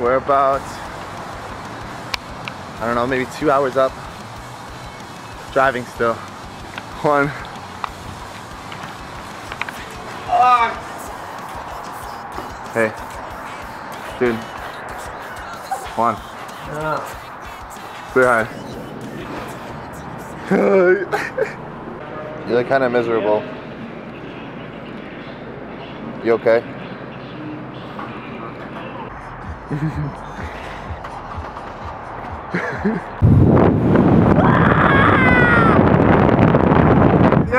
We're about, I don't know, maybe two hours up. Driving still. One. Hey. Dude. One. Say hi. you look kind of miserable. You okay? Get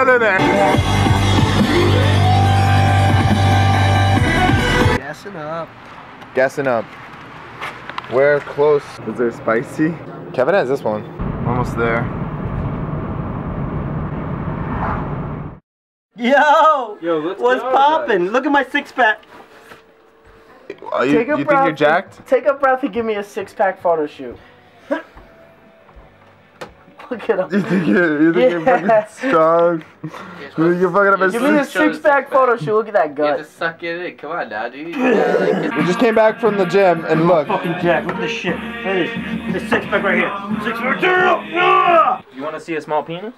in there. Gassing up. Gassing up. We're close. Is there spicy? Kevin has this one. Almost there. Yo! Yo, let's What's go, poppin'? Look at my six pack. Are you, Take a you think breath. you're jacked? Take a breath and give me a six pack photo shoot. Look at You him. think you're, you think you're fucking strong? You think you're fucking up a Give me a six? six pack photo shoot. Look at that You have to gut. suck it in. Come on now, dude. You gotta, like, We just came back from the gym and look. Fucking Jack, look at this shit. Look this. This six pack right here. Six pack. Yeah! You want to see a small penis?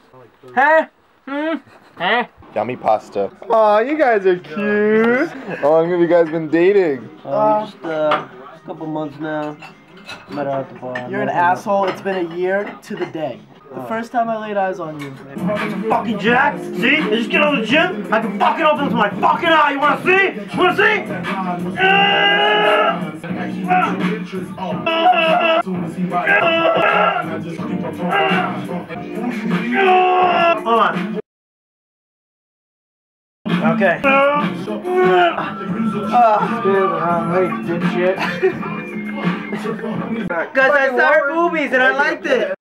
Huh? Hmm? Huh? Yummy pasta. Aw, you guys are cute. How long have you guys been dating? Uh, just uh, a couple months now. Met her at the bar. You're an asshole. It's been a year to the day. The first time I laid eyes on you. Fucking Jack, see? I just get out of the gym. I can fucking open to my fucking eye. You wanna see? You wanna see? Hold on. Okay. Cause I saw her boobies and I liked it.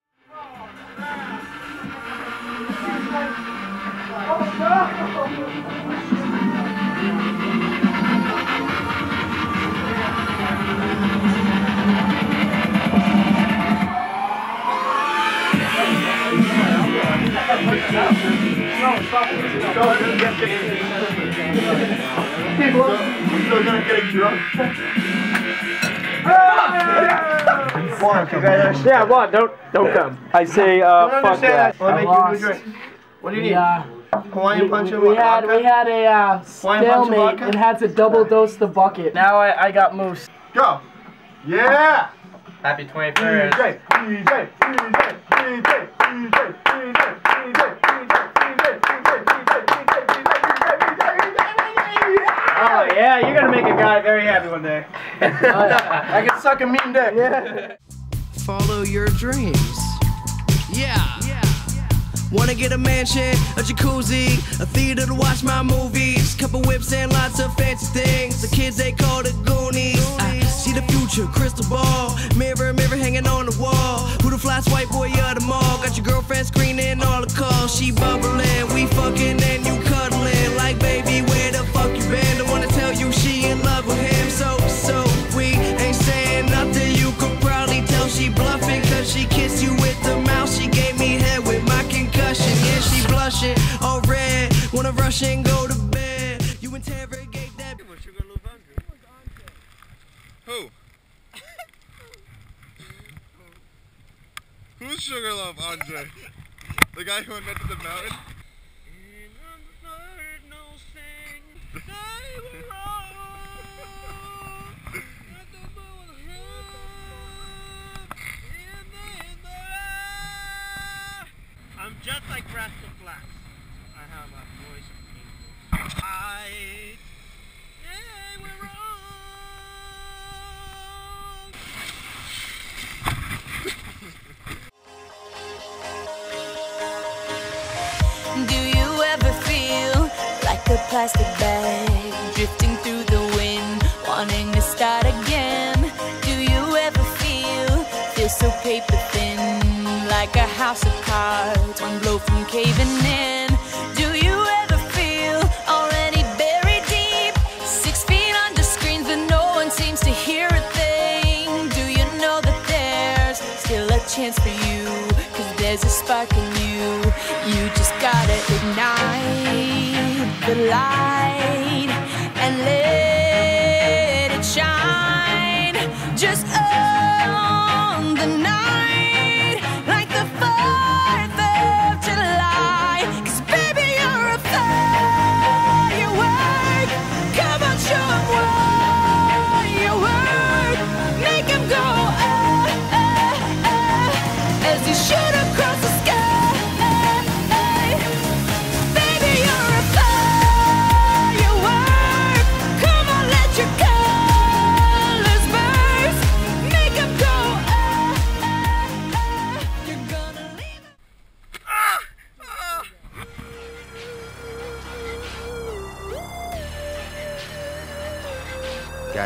One, congratulations. Yeah, what? Don't don't come. I say, uh, fuck that. Let me make you a drink. What do you need? Yeah. Hawaiian punch and We had vodka? we had a uh, Hawaiian punch and stalemate and had to double dose the bucket. Now I, I got moose. Go. Yeah. Happy 21st. DJ, DJ, DJ, DJ, DJ, DJ, DJ, yeah, you're gonna make a guy very happy one day. I can suck a mean dick. Yeah. follow your dreams. Yeah. Yeah. Wanna get a mansion, a jacuzzi, a theater to watch my movies, couple whips and lots of fancy things. The kids they call the Goonies. I see the future, crystal ball, mirror, mirror hanging on the wall. Who the fly white boy of the mall? Got your girlfriend screening all the calls. She bubbling, Wanna and go to bed. You interrogate that. Who? Who's Sugarloaf Andre? The guy who invented the mountain? I'm just like Rascal Flatts. I have a voice of ignite the light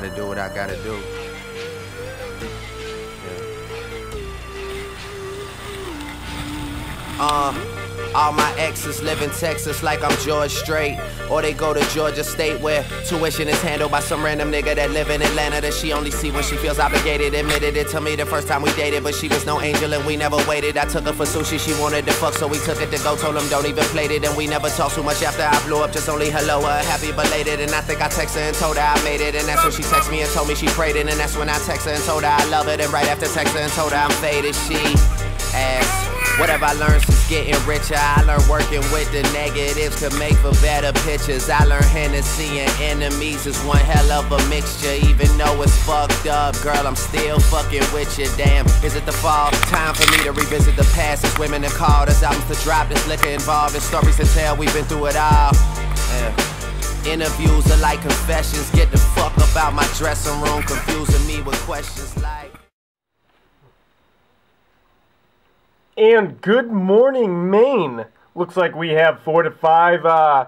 gotta do. What I gotta do. Yeah. Uh, all my exes live in Texas like I'm George Strait. Or they go to Georgia State where tuition is handled by some random nigga that live in Atlanta that she only see when she feels obligated. Admitted it to me the first time we dated, but she was no angel and we never waited. I took her for sushi, she wanted to fuck, so we took it to go. Told him don't even play it, and we never talked too much after I blew up. Just only hello, uh, happy belated. And I think I texted her and told her I made it. And that's when she texted me and told me she prayed it. And that's when I texted her and told her I love it. And right after texting her and told her I'm faded, she asked. Whatever I learned since getting richer, I learned working with the negatives could make for better pictures. I learned Hennessy and enemies is one hell of a mixture. Even though it's fucked up, girl, I'm still fucking with you. Damn, is it the fall? Time for me to revisit the past. It's women that called us albums to drop. There's liquor involved, there's stories to tell. We've been through it all. Yeah. Interviews are like confessions. Get the fuck up out my dressing room, confusing me with questions like. And good morning, Maine. Looks like we have four to five uh,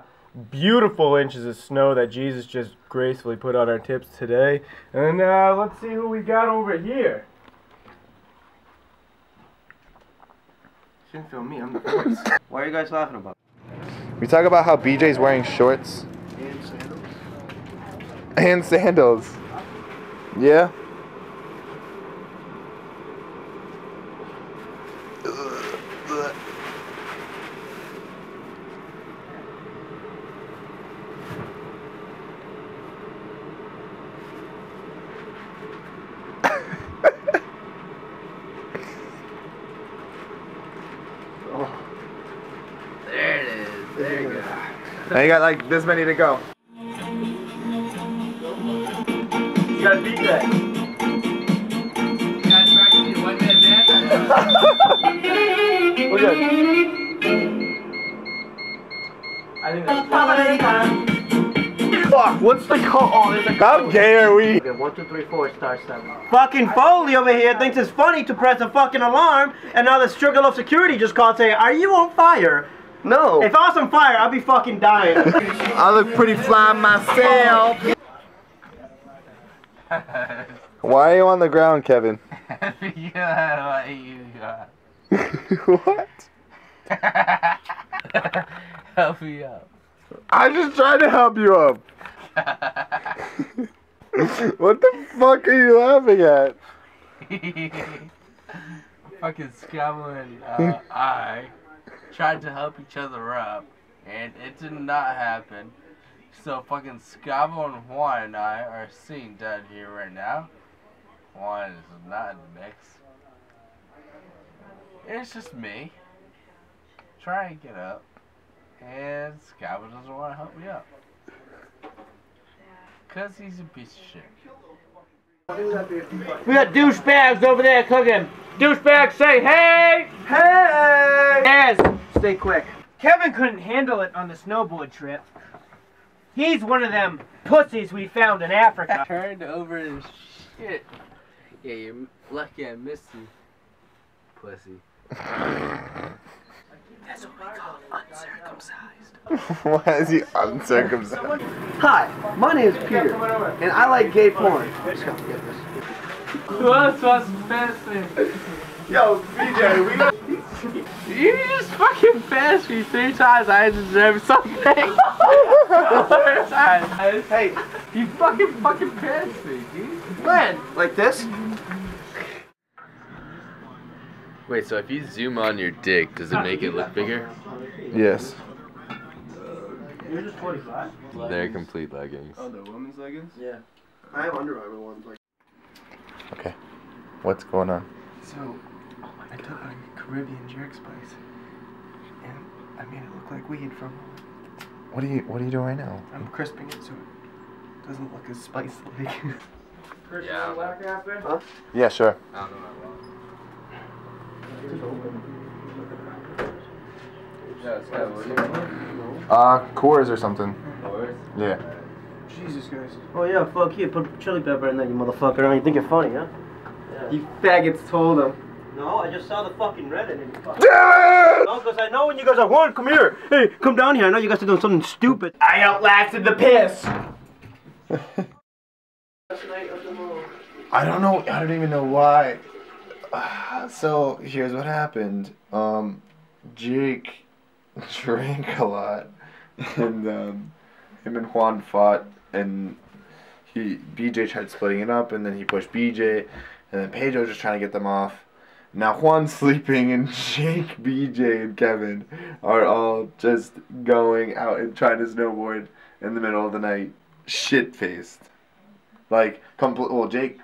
beautiful inches of snow that Jesus just gracefully put on our tips today. And uh, let's see who we got over here. Shouldn't film me, I'm the voice. Why are you guys laughing about? We talk about how BJ's wearing shorts And sandals. and sandals. Yeah. There it is. There you go. Now you got like this many to go. You gotta beat that. You guys practicing your one man dance? Look at I think that's Fuck, what's the call? Oh, there's a How gay are we? Okay, one, two, three, four, star seven. Fucking Foley over here thinks it's funny to press a fucking alarm, and now the Sugarloaf security just called saying, Are you on fire? No. If I was on fire, I'd be fucking dying. I look pretty fly myself. Why are you on the ground, Kevin? yeah, what you got. what? Help me out. I just tried to help you up. what the fuck are you laughing at? fucking Scrabble and uh, I tried to help each other up, and it did not happen. So fucking Scrabble and Juan and I are sitting down here right now. Juan is not in the mix. It's just me trying to get up, and Scrabble doesn't want to help me up. Cause he's a piece of shit. we got douchebags over there cooking. Douchebags say, Hey! Hey! Yes! Stay quick. Kevin couldn't handle it on the snowboard trip. He's one of them pussies we found in Africa. Turned over and shit. Yeah, you're lucky I missed you. Pussy. That's what we call uncircumcised. Why is he uncircumcised? Hi, my name is Peter, and I like gay porn. Who else wants to pass me? Yo, BJ, we got. You just fucking passed me three times. I deserve something. Four times. Hey, You fucking fucking passed me, dude. when? Like this? Wait, so if you zoom on your dick, does it make it look bigger? Yes. You're just 45? They're complete leggings. Oh, the women's leggings? Yeah. I have Under Armour ones. Like. Okay. What's going on? So, I took a Caribbean jerk spice, and I made it look like weed from. What are you What are you doing right now? I'm crisping it so it doesn't look as spicy like. Yeah. Huh? Yeah, sure. I don't know what Yeah, it's kind of what do you want? Uh, Coors or something. Coors? Yeah. Jesus Christ. Oh yeah, fuck you. Put chili pepper in there, you motherfucker. Now you think you're funny, huh? You faggots told him. No, I just saw the fucking Reddit and you fucking... Damn it! No, because I know when you guys are, Juan, come here. Hey, come down here. I know you guys are doing something stupid. I outlasted the piss. Last night up in I don't know. I don't even know why. So here's what happened. Um, Jake drank a lot, and um, him and Juan fought, and he BJ tried splitting it up, and then he pushed BJ, and then Pedro just trying to get them off. Now Juan's sleeping, and Jake, BJ, and Kevin are all just going out and trying to snowboard in the middle of the night, shit faced. Like, complete. Well, Jake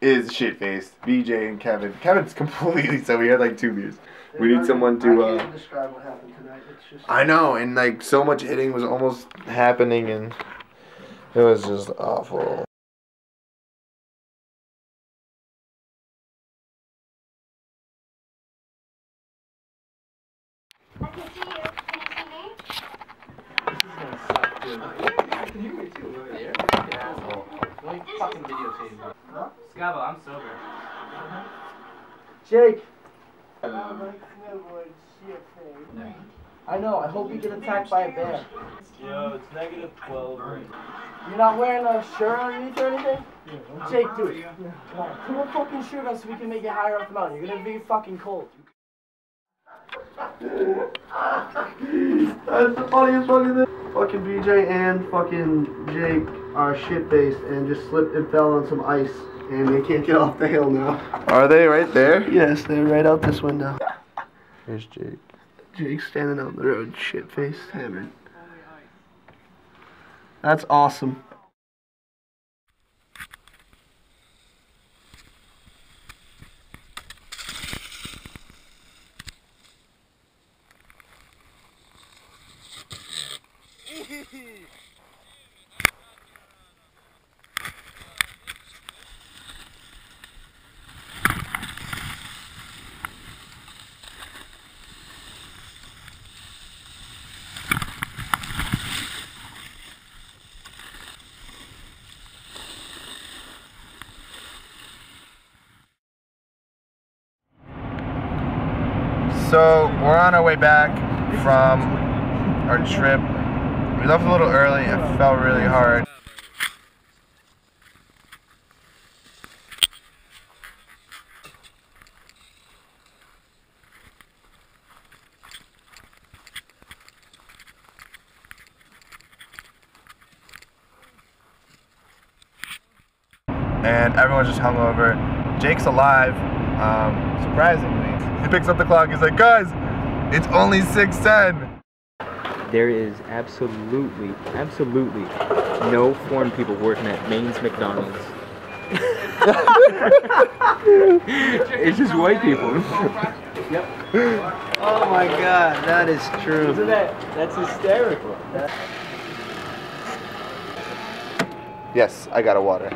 is shit faced. BJ and Kevin. Kevin's completely so. We had like two beers. We need someone to. I can't uh describe what happened tonight. It's just. I know, and like so much hitting was almost happening, and it was just awful. Scavo, I'm sober. Jake. I know. I hope you get attacked by a bear. Yo, it's negative 12 right You're not wearing a shirt underneath or anything? Jake, dude. Come on, put a fucking shirt on so we can make it higher up the mountain. You're gonna be fucking cold. That's the funniest fucking thing. Fucking BJ and fucking Jake are shit faced and just slipped and fell on some ice and they can't get off the hill now. Are they right there? Yes, they're right out this window. Here's Jake. Jake's standing on the road, shit faced, hammered. That's awesome. So we're on our way back from our trip. We left a little early. It felt really hard. And everyone's just hungover. Jake's alive, um, surprisingly. He picks up the clock. He's like, guys, it's only 6:10. There is absolutely, absolutely no foreign people working at Maine's McDonald's. it's just white people. yep. Oh my god, that is true. Isn't that that's hysterical? Yes, I got a water.